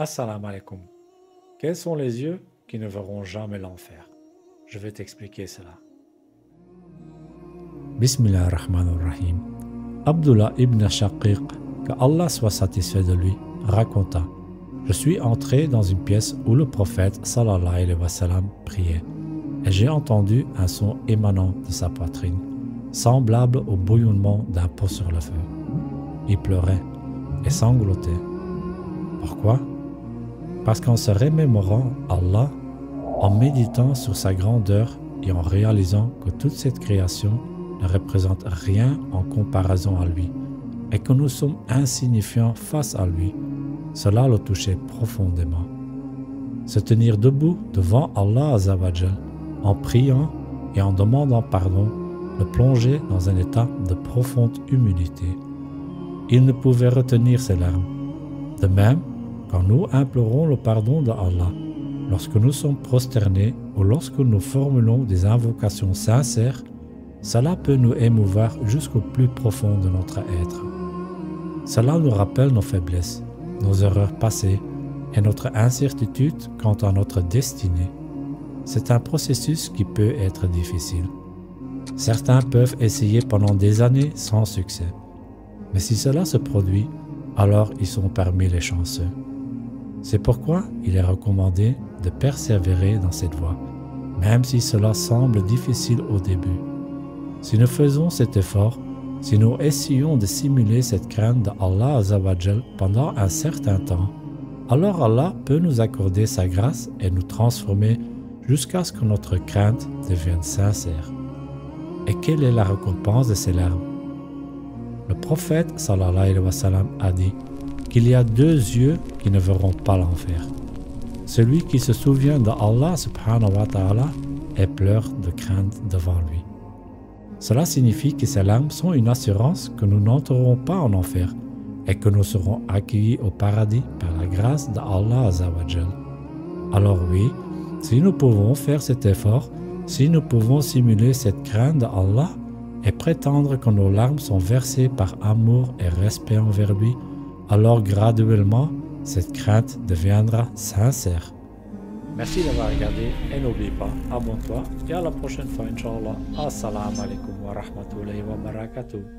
Assalamu alaikum. Quels sont les yeux qui ne verront jamais l'enfer? Je vais t'expliquer cela. Bismillah ar-Rahman ar-Rahim. Abdullah ibn Shaqiq, que Allah soit satisfait de lui, raconta Je suis entré dans une pièce où le prophète sallallahu alayhi priait, et j'ai entendu un son émanant de sa poitrine, semblable au bouillonnement d'un pot sur le feu. Il pleurait et sanglotait. Pourquoi? Parce qu'en se remémorant Allah, en méditant sur sa grandeur et en réalisant que toute cette création ne représente rien en comparaison à lui, et que nous sommes insignifiants face à lui, cela le touchait profondément. Se tenir debout devant Allah Azawajal, en priant et en demandant pardon, le plongeait dans un état de profonde humilité. Il ne pouvait retenir ses larmes. De même, quand nous implorons le pardon de Allah, lorsque nous sommes prosternés ou lorsque nous formulons des invocations sincères, cela peut nous émouvoir jusqu'au plus profond de notre être. Cela nous rappelle nos faiblesses, nos erreurs passées et notre incertitude quant à notre destinée. C'est un processus qui peut être difficile. Certains peuvent essayer pendant des années sans succès. Mais si cela se produit, alors ils sont parmi les chanceux. C'est pourquoi il est recommandé de persévérer dans cette voie, même si cela semble difficile au début. Si nous faisons cet effort, si nous essayons de simuler cette crainte d'Allah pendant un certain temps, alors Allah peut nous accorder sa grâce et nous transformer jusqu'à ce que notre crainte devienne sincère. Et quelle est la récompense de ces larmes? Le prophète sallallahu a dit qu'il y a deux yeux qui ne verront pas l'enfer. Celui qui se souvient d'Allah subhanahu wa ta'ala et pleure de crainte devant lui. Cela signifie que ces larmes sont une assurance que nous n'entrerons pas en enfer et que nous serons accueillis au paradis par la grâce d'Allah Azawajal. Alors oui, si nous pouvons faire cet effort, si nous pouvons simuler cette crainte d'Allah et prétendre que nos larmes sont versées par amour et respect envers lui, alors graduellement, cette crainte deviendra sincère. Merci d'avoir regardé et n'oublie pas, abonne-toi et à la prochaine fois, Inch'Allah. Assalamu alaikum wa rahmatullahi wa barakatuh.